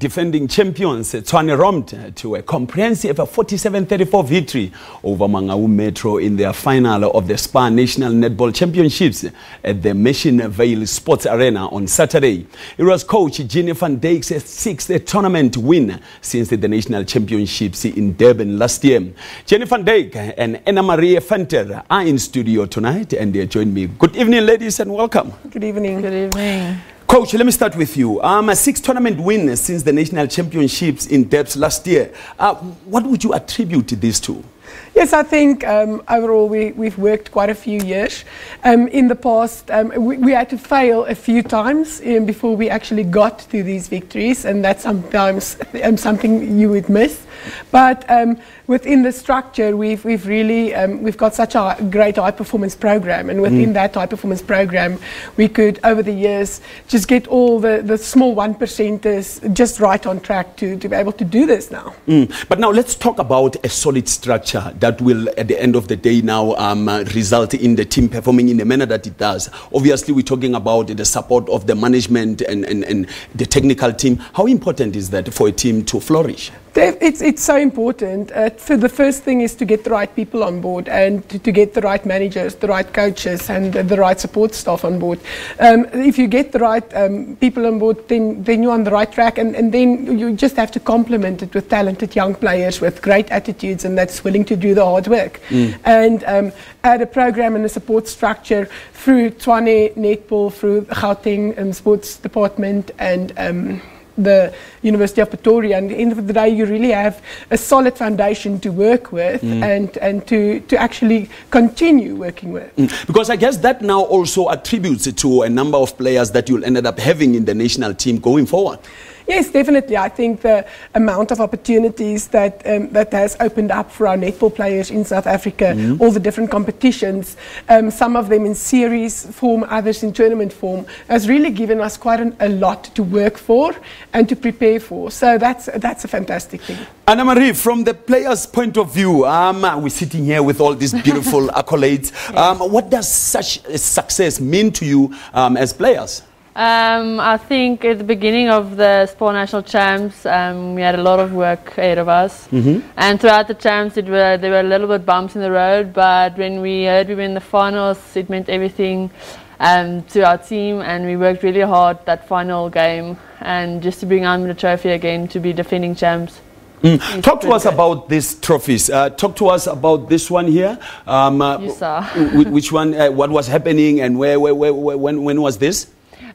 defending champions Tshwane romped to a comprehensive 47-34 victory over Mangaung Metro in their final of the SPAR National Netball Championships at the Mission Vale Sports Arena on Saturday. It was coach Jenny van Dyk's sixth tournament win since the National Championships in Durban last year. Jeanie van Dijk and Ine-Marie Venter are in studio tonight and they join me. Good evening ladies and welcome. Good evening. Good evening. Coach, let me start with you. Um, a six tournament win since the national championships in Durban last year. Uh, what would you attribute this to? Yes, I think um, overall we, we've worked quite a few years. Um, in the past, um, we, we, had to fail a few times um, before we actually got to these victories, and that's sometimes um, something you would miss. But um, within the structure, we've, we've really we've got such a great high performance program, and within mm. that high performance program, we could over the years just get all the, the small one percenters just right on track to, to be able to do this now. Mm. But now let's talk about a solid structure that will, at the end of the day, now um, uh, result in the team performing in the manner that it does. Obviously, we're talking about the support of the management and, and, and the technical team. How important is that for a team to flourish? It's, it's so important. Uh, for the first thing is to get the right people on board and to, to get the right managers, the right coaches, and the right support staff on board. Um, if you get the right um, people on board, then, then you're on the right track, and, and then you just have to complement it with talented young players with great attitudes and that's willing to do the hard work. Mm. And um, add a program and a support structure through Tshwane Netball, through Gauteng um, Sports Department, and um, the University of Pretoria. And at the end of the day, you really have a solid foundation to work with mm. and, and to, to actually continue working with. Mm. Because I guess that now also attributes to a number of players that you'll end up having in the national team going forward. Yes, definitely. I think the amount of opportunities that um, that has opened up for our netball players in South Africa, mm-hmm. all the different competitions, um, some of them in series form, others in tournament form, has really given us quite an, a lot to work for and to prepare for. So that's that's a fantastic thing. Ine-Marie, from the players' point of view, um, we're sitting here with all these beautiful accolades. Yes. Um, what does such success mean to you um, as players? Um, I think at the beginning of the Spar National Champs, um, we had a lot of work ahead of us. Mm-hmm. And throughout the champs, it were, there were a little bit bumps in the road, but when we heard we were in the finals, it meant everything um, to our team, and we worked really hard that final game, and just to bring home the trophy again to be defending champs. Mm. Talk to us good. about these trophies. Uh, talk to us about this one here. Um, uh, which one? Uh, what was happening, and where, where, where, where when, when was this?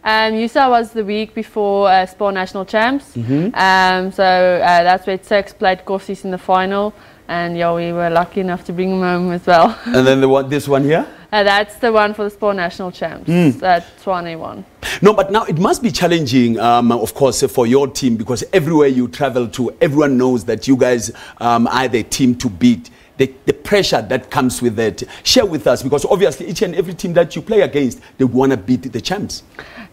Um, USSA was the week before uh, Spar National Champs. Mm-hmm. Um, so uh, that's where Tuks played Kovsies in the final. And yeah, we were lucky enough to bring them home as well. and then the one, this one here? Uh, that's the one for the Spar National Champs. Mm. That Tshwane one. No, but now it must be challenging, um, of course, for your team because everywhere you travel to, everyone knows that you guys um, are the team to beat the, the pressure that comes with that. Share with us because obviously each and every team that you play against, they want to beat the champs.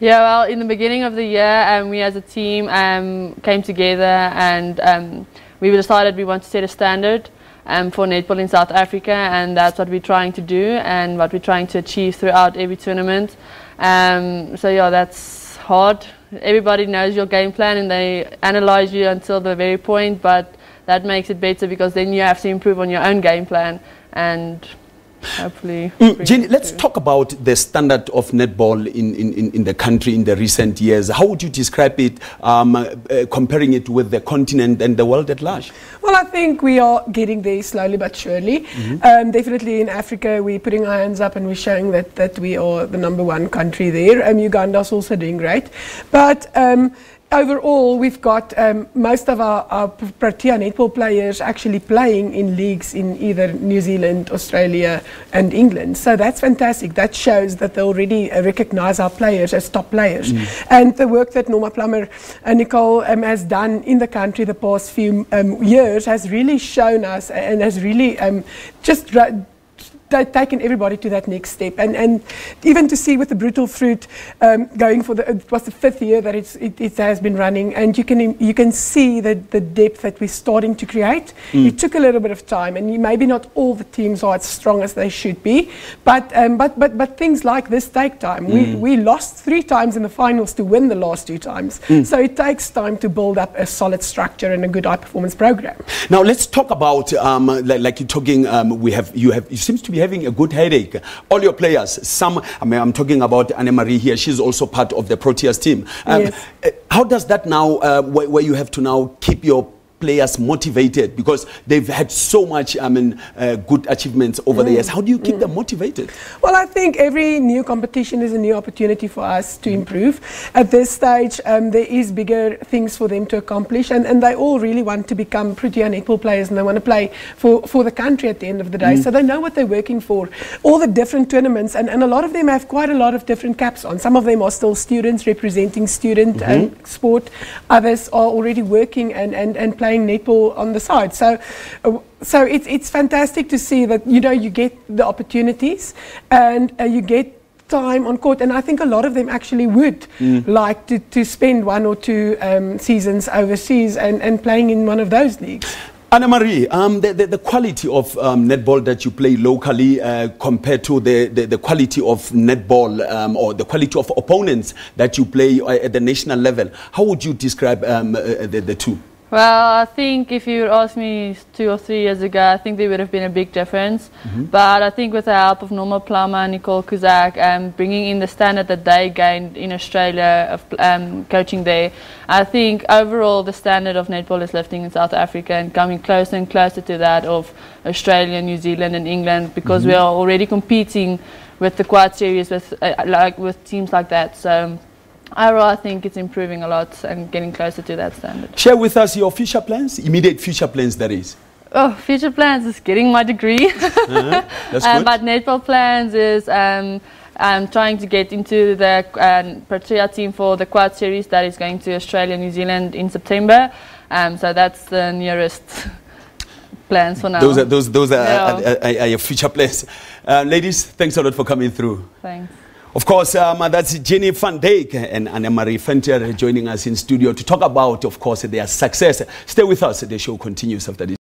Yeah, well, in the beginning of the year, um, we as a team um, came together and um, we decided we want to set a standard um, for netball in South Africa, and that's what we're trying to do and what we're trying to achieve throughout every tournament. Um, so yeah, that's hard. Everybody knows your game plan and they analyze you until the very point, but that makes it better because then you have to improve on your own game plan and hopefully. Mm, Jenny, let's talk about the standard of netball in, in, in the country in the recent years. How would you describe it, um, uh, comparing it with the continent and the world at large? Well, I think we are getting there slowly but surely. Mm-hmm. Um, definitely in Africa, we're putting our hands up and we're showing that, that we are the number one country there. Um, Uganda's also doing great. But um, overall, we've got um, most of our, our Protea netball players actually playing in leagues in either New Zealand, Australia, and England. So that's fantastic. That shows that they already uh, recognize our players as top players. Mm. And the work that Norma Plummer and Nicole um, has done in the country the past few um, years has really shown us and has really um, just taken everybody to that next step. And, and even to see with the brutal fruit um, going for the, it was the fifth year that it's, it, it has been running, and you can, you can see the, the depth that we're starting to create. It took a little bit of time, and you- maybe not all the teams are as strong as they should be, but, um, but, but, but things like this take time. We, we lost three times in the finals to win the last two times. So it takes time to build up a solid structure and a good high performance program. Now let's talk about um, like, like you're talking. Um, we have you have you seems to be having a good headache. All your players. Some. I mean, I'm talking about Ine-Marie here. She's also part of the Proteas team. Um, Yes. uh, How does that now? Uh, where, where you have to now keep your players motivated because they've had so much I mean uh, good achievements over the years how do you keep them motivated Well, I think every new competition is a new opportunity for us to improve. At this stage, um, there is bigger things for them to accomplish, and, and they all really want to become Protea netball players, and they want to play for, for the country at the end of the day. So they know what they're working for. All the different tournaments, and, and a lot of them have quite a lot of different caps on. Some of them are still students representing student um, sport. Others are already working and, and, and playing netball on the side. So, uh, so it's, it's fantastic to see that you know you get the opportunities and uh, you get time on court and I think a lot of them actually would like to, to spend one or two um, seasons overseas and, and playing in one of those leagues. Ine-Marie, um, the, the, the quality of um, netball that you play locally uh, compared to the, the, the quality of netball um, or the quality of opponents that you play uh, at the national level, how would you describe um, uh, the, the two? Well, I think if you asked me two or three years ago, I think there would have been a big difference. But I think with the help of Norma Plummer and Nicole Cusack, um, bringing in the standard that they gained in Australia of um, coaching there, I think overall the standard of netball is lifting in South Africa and coming closer and closer to that of Australia, New Zealand, and England because we are already competing with the Quad Series with uh, like with teams like that. So. I think it's improving a lot and getting closer to that standard. Share with us your future plans, immediate future plans, that is. Oh, future plans is getting my degree. Uh-huh. That's um, good. but netball plans is um, um, trying to get into the um, Protea team for the Quad Series that is going to Australia, New Zealand in September. Um, so that's the nearest plans for now. Those are, those, those are, are, are, are your future plans. Uh, ladies, thanks a lot for coming through. Thanks. Of course, um, that's Jenny van Dyk and Ine-Marie Venter joining us in studio to talk about, of course, their success. Stay with us. The show continues after this.